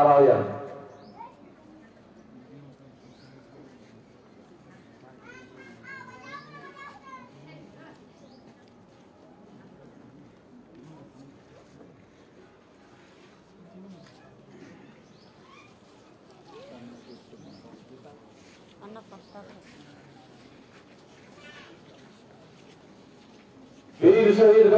hal-hal yang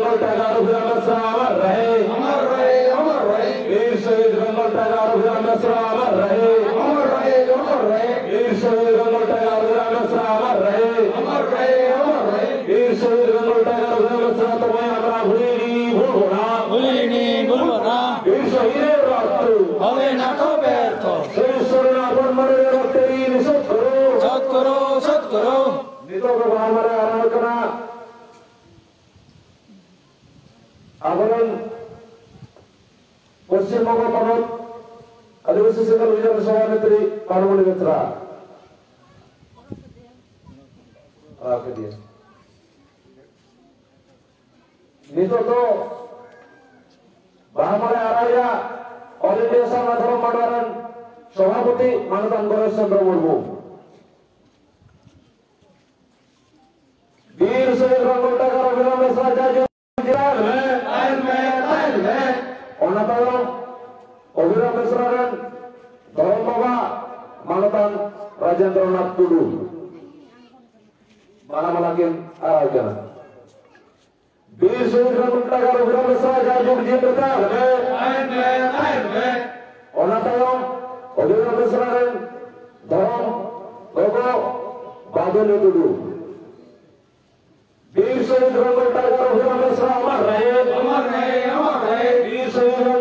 Bengal tiger अभिराम मिश्रा अमर रहे अमर रहे अमर रहे वीर शहीद बेंगल टाइगर अभिराम मिश्रा अमर रहे अमर रहे अमर रहे वीर शहीद बेंगल टाइगर अभिराम मिश्रा अमर रहे अमर रहे अमर रहे वीर शहीद बेंगल टाइगर अभिराम मिश्रा तुम्हें नमरा हुई की भूल ना भूलिनी भूलो ना वीर शहीद रात हमें न को बेर Mogo Parot, Alibu Sisi Kaluja bersama Menteri Parmuli Mitra. Apa dia? Nito to Bahamale Araya All India Sama Dharma Madaran Sobhapati Manatan Ganesh Chandra Murmu. Dear Sir Rangota Karo Vilam Raja Kecamatan Rajendra Nath Tudu. Manamalakin Arajana. Bisukan mentakar ukuran besar kajuk di petang. Orang tahu, orang tahu besar, dorong, gogo, badul itu dulu. Bisukan mentakar ukuran besar amar, amar, amar, amar, bisukan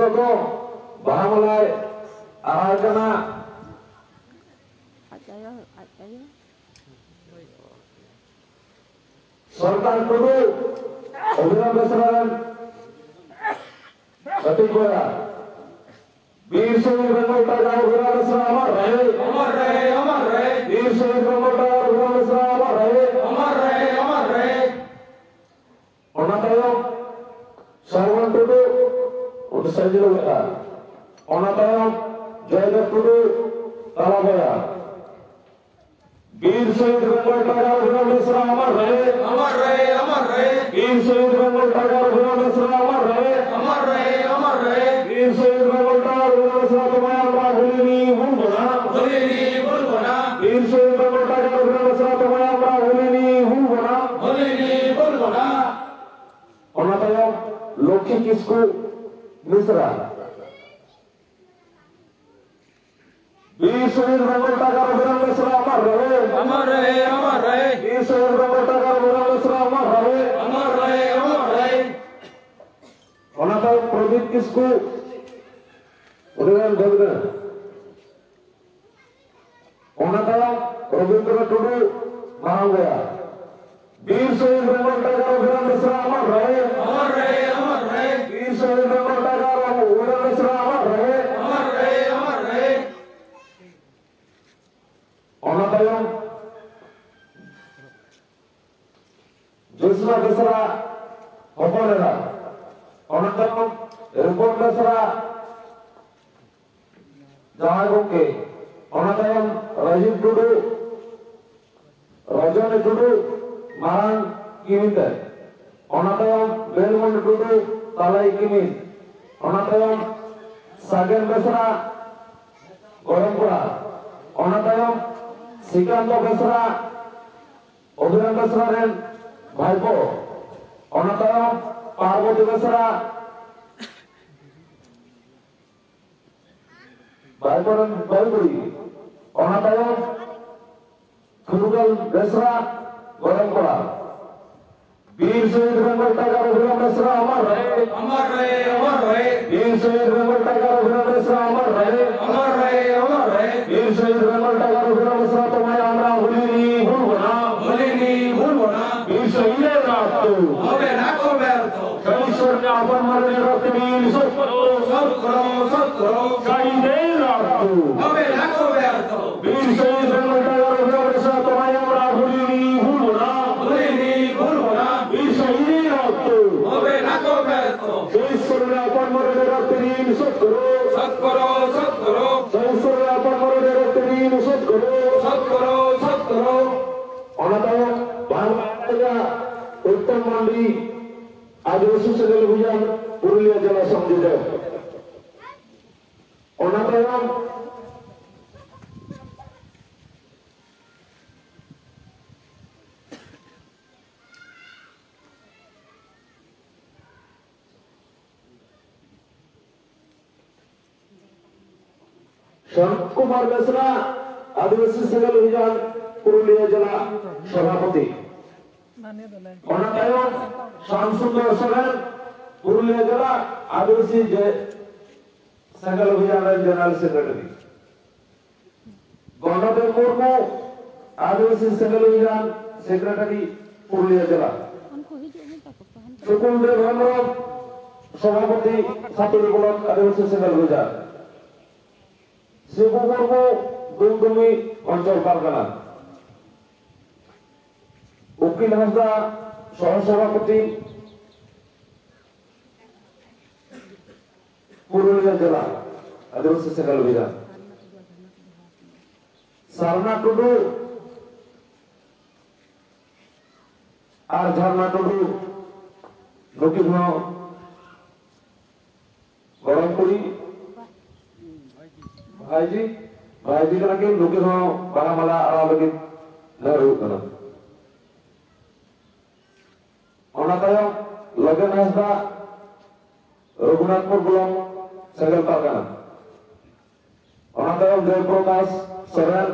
বিশেষজ্ঞ বারামুলায় আরারকানা সরকার টুডু অভিনব সরণ বীর শহীদ রঙ্গোটা গান বীর শহীদ রঙ্গোটা kusajulu kita. Ona tayang Jaya Kudu वीर शहीद रंगल taiga Raghunath Mishra अमर रहे अमर रहे अमर रहे वीर शहीद रंगल टागा रघुनाथ मिश्रा अमर रहे अमर रहे अमर रहे वीर शहीद रंगल टागा रघुनाथ मिश्रा तुम्हारा अल्लाह हुलीनी बुल बना हुलीनी बुल बना वीर शहीद रंगल टागा रघुनाथ मिश्रा तुम्हारा अल्लाह हुलीनी बुल बना हुलीनी बुल बना और बताया लोकी किसको मिश्रा। का मिश्रा अमर रहे। अमर रहे अमर रहे। का मिश्रा अमर रहे। अमर रहे अमर रहे। प्रदीप किसको? उदयन रविंद्र टुडू कहा गया। बीसवीं रंगोटा का रघुराम मिश्रा अमर रहे। अमर रहे अमर रहे। बीसवीं ᱡᱟᱦᱟᱸᱭ ᱜᱚᱢᱠᱮ ᱚᱱᱟ ᱛᱟᱭᱚᱢ ᱨᱟᱡᱤᱵ ᱴᱩᱰᱩ রজনী টুডু মারান কিমিতে অনা তায়ম বেলমন্ডি টুডু তালাই কিমিন অনা তায়ম সাগেন বেসরা গরমপুরা অনা তায়ম শ্রীকান্ত বেসরা অভিরাম বেসরা রেন ভাইপো অনা তায়ম পার্বতী বেসরা 바이블은 바이블이 오나타요 구르갈 레스라 고랑고라 वीर शहीद रंगल टाइगर अभिनव मिश्रा अमर रहे अमर रहे अमर रहे वीर शहीद रंगल टाइगर अभिनव मिश्रा अमर रहे अमर रहे अमर रहे वीर शहीद रंगल टाइगर अभिनव मिश्रा तुम्हारे हमरा भूलिनी भूल बना भूलिनी भूल बना वीर शहीद रात तू हमें ना को व्यर्थ कमीश्वर ने अपन मरने रक्त वीर सुख মন্ডি আদিবাসী সেকেল অভিযান পুরুলিয়া জেলা সংযোজক অনাদায় শরৎ কুমার বেসরা আদিবাসী সেকেল অভিযান পুরুলিয়া জেলা সভাপতি। পুরুলিয়া জেলা, আদিবাসী যে অভিযানের জেনারেল সেক্রেটারি। গণদেব আদিবাসী সেকেল অভিযান সেক্রেটারি পুরুলিয়া জেলা. সুকুলদেব হেমব্রম সভাপতি আদিবাসী সেকেল অভিযান শিবু মুর্মু অঞ্চল পারগানা উকিল হাসদা সহসভাপতি পুরুলিয়া জেলা আদিবাসী সেকাল অভিযান সারনা টুডু আর ঝর্ণা টুডু নকিভ্র গরমপুরি ভাইজি ভাইজি ᱠᱟᱱᱟ ᱠᱤᱱ ᱱᱩᱠᱤᱱ ᱦᱚᱸ ᱵᱟᱦᱟ ᱢᱟᱞᱟ ᱟᱨᱟᱣ ᱞᱟᱹᱜᱤᱫ ᱱᱮᱦᱚᱨ ᱦᱩᱭᱩᱜ ᱠᱟᱱᱟ হামলাদায়ক লগেন হাসদা রঘুনাথপুর গুলম সেকেল পারগানা হামলাদায়ক জয়প্রকাশ সোরেন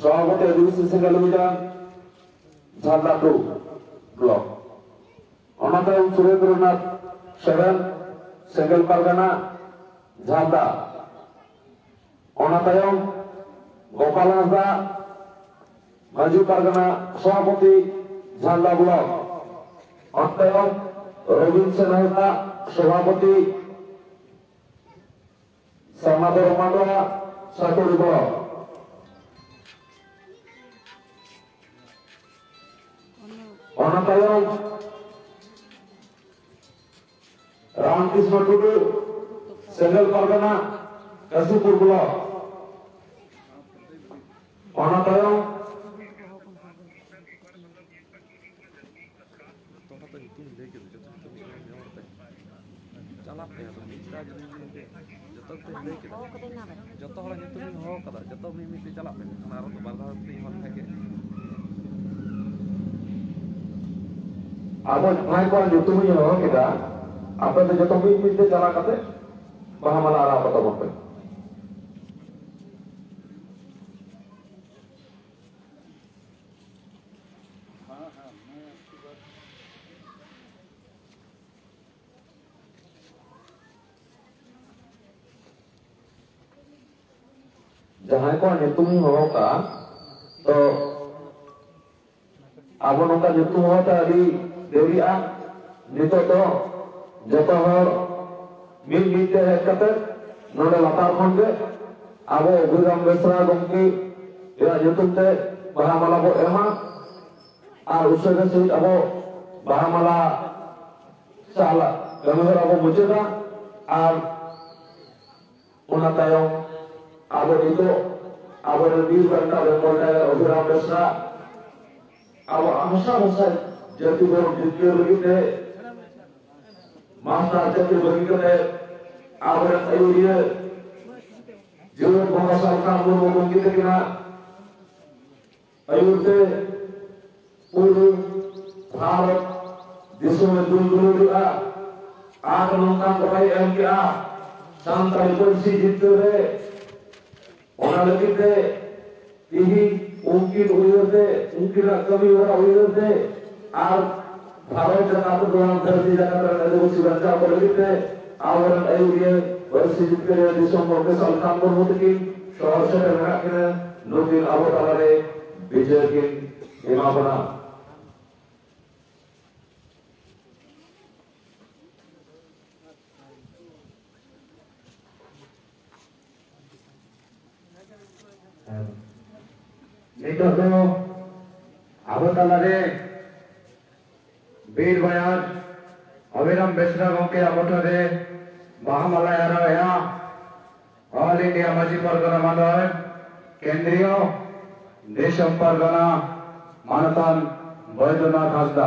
সভাপতি education kilometre Jharda two block. হামলাদায়ক Surendranath Soren সেকেল পারগানা ঝাড়দা অনাদায়ক গোপাল হাসদা গাজী পারগানা সভাপতি ব্লক। অন্তয়ম রবীন্দ্র সেন হাসদা সভাপতি Ramkrishna Tudu Sengel Pargana Kashipur block. いてんだけど、ちょっと人見知りになったり。Calap ya, bisa jadi Jatuh orang itu oh, nih, jatuh mimpi orang itu kita. Apa tuh jatuh mimpi di calap kata? Bahamala arah apa tuh Jangan kau nyetung ngoroka, to abu nongka nyetung ngoroka di dewi a, nito to, jatohor, mil mite hekater, nona latar monde, abu gurang besra gongki, ya nyetung bahamala bo ema, ar usaga sih abu bahamala sala, gamengor abu mucera, ar, unatayong, abadiko abadiko bantara kota ura besa awa angsa angsa jati baru jati baru kita masa jati baru kita abadat ayu dia. Jiwa bangsa kamu mau kita kena. Ayu te puru harap disu mendunggu dia akan nonton kembali MGA santai polisi jitu deh লগিতে তিহি উনকিন উইরতে উনকিন কমি ওরা উইরতে আর ভারত জাকাত দোয়ান ধরতে জাকাত রে সুরক্ষা করে দিতে আওরন আয়ুরিয়া পরিস্থিতি করে ডিসেম্বরকে সলকান করব থেকে সহসরে রাখেন নদীর আবতারে বিজয়কে এমাবনা ঘটনারে বীর বয়াজ अविरम बेसरा गांव के अबोटरे बाहमला यारा या ऑल इंडिया मजी परगना मंडल केंद्रीय देश परगना मानतान बैद्यनाथ हाजदा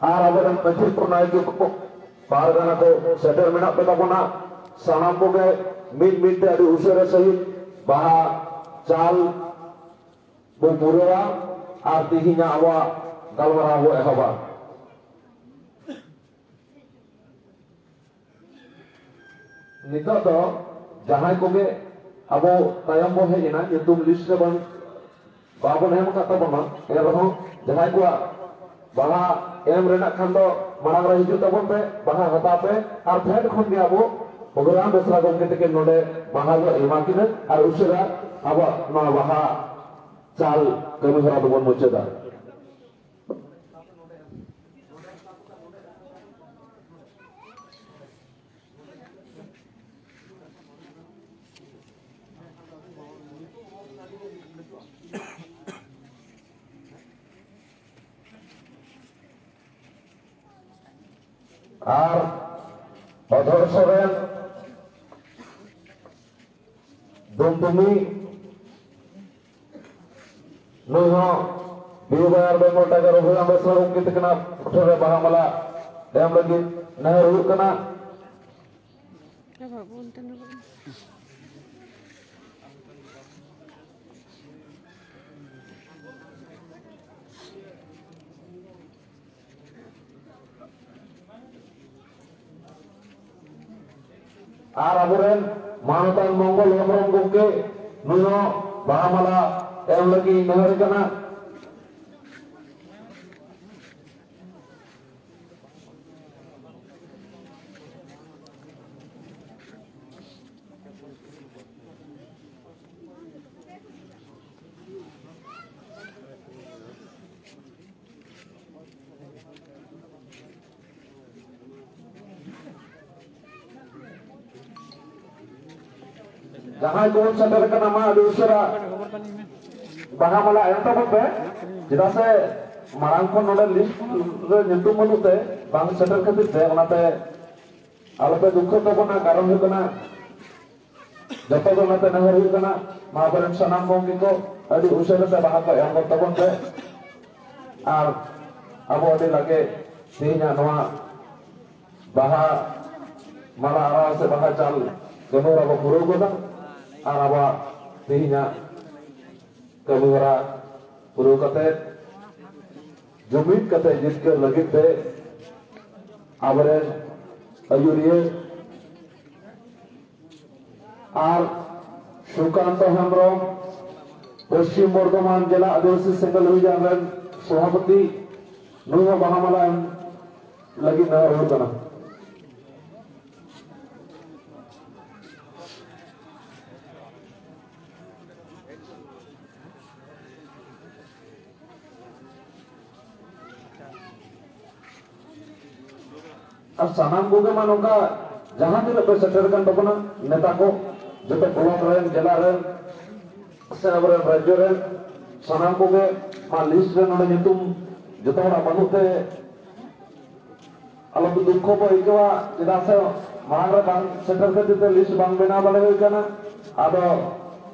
ආරාධනා මජිත් ප්‍රනායකයෙකු පාරගනකෝ සැටර් මෙනක් පෙතකුණා සනම්පුගේ මින් මින්ට අඩි උසර සහිත් බහ චාල් බුපුරවා artinya awak galwarahu ehaba nita do jahay koge abo tayam bo hejena yudum list ban babon hem kata bana erho jahay ko baha ᱮᱢ ᱨᱮᱱᱟᱜ ᱠᱷᱟᱱ ᱫᱚ ᱢᱟᱲᱟᱝ ᱨᱮ ᱦᱤᱡᱩᱜ ᱛᱟᱵᱚᱱ ᱯᱮ ᱵᱟᱦᱟ ᱦᱟᱛᱟᱣ ᱯᱮ ᱟᱨ फेड ᱠᱷᱚᱱ ᱜᱮ ᱟᱵᱚ प्रोग्राम बेसरा ᱜᱚᱢᱠᱮ ᱛᱮᱜᱮ ᱱᱚᱰᱮ ᱵᱟᱦᱟ ᱫᱚ एमा किने ᱟᱨ उसरा ᱟᱵᱚᱣᱟᱜ ᱱᱚᱣᱟ ᱵᱟᱦᱟ ᱪᱟᱞ ᱠᱟᱹᱢᱤ हरा ᱫᱚᱵᱚᱱ ᱢᱩᱪᱟᱹᱫᱟ আর অধর সোরেন দুমদুমি নুইহ ᱵᱤᱨᱵᱟᱨ ᱵᱮᱢᱚᱞ ᱴᱟᱜᱟ ᱨᱚᱦᱚᱭ ᱟᱢᱵᱟᱥᱟ ᱜᱚᱢᱠᱮ ᱛᱟᱹᱠᱤᱱᱟᱜ ᱴᱚᱴᱷᱟ ᱨᱮ ᱵᱟᱦᱟ ᱢᱟᱞᱟ ᱮᱢ ᱞᱟᱹᱜᱤᱫ ᱱᱮᱦᱚᱨ ᱦᱩᱭᱩᱜ ᱠᱟᱱᱟ ᱟᱨ ᱟᱵᱚᱨᱮᱱ ᱢᱟᱱᱚᱛᱟᱱ ᱢᱚᱝᱜᱚᱞ ᱦᱮᱢᱵᱨᱚᱢ ᱜᱚᱢᱠᱮ ᱱᱩᱭ ᱦᱚᱸ ᱵᱟᱦᱟ ᱢᱟᱞᱟ ᱮᱢ ᱞᱟᱹᱜᱤᱫ ᱱᱮᱦᱚᱨ ᱠᱟᱱᱟ haikun sadar kana mala se list te mala kenora ko puro ar aba tihinya kami ora puro kate jumit kate jitkar lagit te abaren ayuriye আর সুকান্ত হেমব্রম পশ্চিম বর্ধমান জেলা আদিবাসী সেঙ্গেল অভিযানের সভাপতি নুহ বাহামালা লাগি নেওয়া হল और सामान को मन का, जहाँ तीन पे सेटर तबना नेता को जो ब्लॉक रन जिला रन से अब राज्य रन सामान को लिस्ट रन नोडे नितुम, जो बनते अलग दुख को आयकवा चेदा से मांग बांग सेटर खातिर लिस्ट बांग बना बड़े होना अब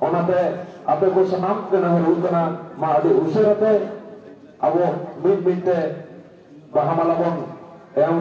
ओनाते आपे को अब मिट मिटते बहामाला बन एम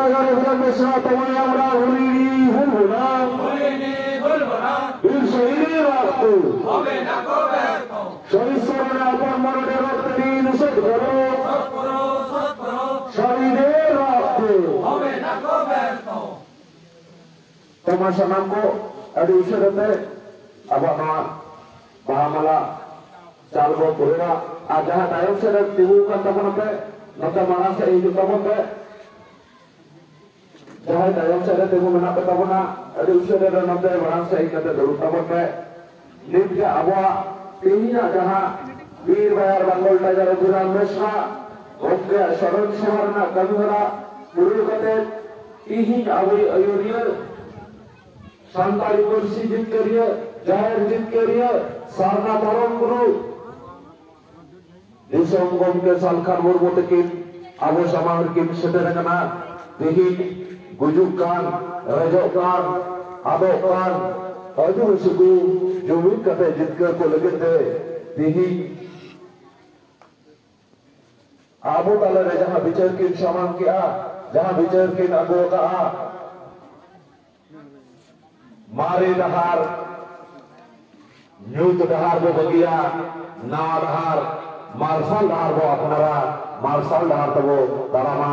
কারাগারে হলামে শাহ তোমায় আমরা ভুলিনি ভুলবো না। ভুলিনি ভুলবো না। বীর শহীদে রক্ত হবে না কো ব্যর্থ। শহীদ স্মরণে আপন মরণে রক্ত দিয়ে নিষেধ আর যাহা নায়ক সেটা তিবু কান্তাপনতে নতা মারা সেই যুক্তপন্থে ᱡᱟᱦᱟᱸᱭ ᱛᱟᱭᱚᱢ ᱥᱮᱫ ᱨᱮ ᱛᱤᱸᱜᱩ ᱢᱮᱱᱟᱜ ᱠᱚ ᱛᱟᱵᱚᱱᱟ ᱟᱹᱰᱤ ᱩᱥᱟᱹᱨᱟ ᱨᱮ ᱱᱚᱛᱮ ᱢᱟᱲᱟᱝ ᱥᱮᱫ ᱦᱮᱡ ᱠᱟᱛᱮ ᱫᱩᱲᱩᱵ ᱛᱟᱵᱚᱱ ᱯᱮ ᱱᱤᱛ ᱜᱮ ᱟᱵᱚᱣᱟᱜ ᱛᱮᱦᱮᱧᱟᱜ ᱡᱟᱦᱟᱸ ᱵᱤᱨ ᱵᱟᱭᱟᱨ ᱵᱟᱝᱜᱚᱞ ᱴᱟᱭᱜᱟᱨ ᱚᱵᱷᱤᱨᱟᱢ ᱢᱤᱥᱨᱟ ᱜᱚᱢᱠᱮ ᱥᱚᱨᱚᱱ ᱥᱚᱦᱚᱨ ᱨᱮᱱᱟᱜ ᱠᱟᱹᱢᱤᱦᱚᱨᱟ ᱯᱩᱨᱟᱹᱣ ᱠᱟᱛᱮ ᱛᱮᱦᱮᱧ ᱟᱵᱚᱭ ᱟᱹᱭᱩᱨᱤᱭᱟᱹ ᱥᱟᱱᱛᱟᱲᱤ ᱯᱟᱹᱨᱥᱤ ᱡᱤᱛᱠᱟᱹᱨᱤᱭᱟᱹ ᱡᱟᱦᱮᱨ ᱡᱤᱛᱠᱟᱹᱨᱤᱭᱟᱹ ᱥᱟᱨᱱᱟ ᱫᱷᱚᱨᱚᱢ ᱜᱩᱨᱩ ᱫᱤᱥᱚᱢ ᱜᱚᱢᱠᱮ ᱥᱟᱞᱠᱷᱟᱱ ᱢᱩᱨᱢᱩ ᱛᱟᱹᱠᱤᱱ ᱟᱵᱚ ᱥᱟᱢᱟᱝ ᱨᱮᱠᱤᱱ ᱥᱮᱴᱮᱨ ᱟᱠᱟᱱᱟ ᱛᱮᱦᱮᱧ गुजुकान रजोकान आदोकान अजुर aju जो भी कते jitka को लगे थे dihi आबू ताला ने जहाँ विचर के क्षमा किया जहाँ विचर की नगो कहा मारे दहार न्यूत दहार वो बगिया ना दहार मार्शल दहार वो अपनरा मार्शल दहार तो वो तरामा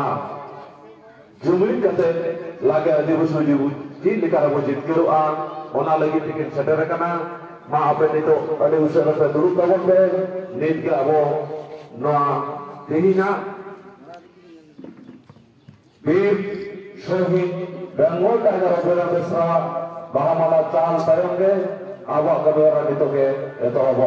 jumlin kate laga di busu di bus di lekara bujit ona lagi bikin sadar kana ma itu nito ale usara sa duru kawo be nit ga noa dihina bir shohi dan ngota ga rabera besa bahamala tahan sayong ge awak kabe ora nito ge eto abo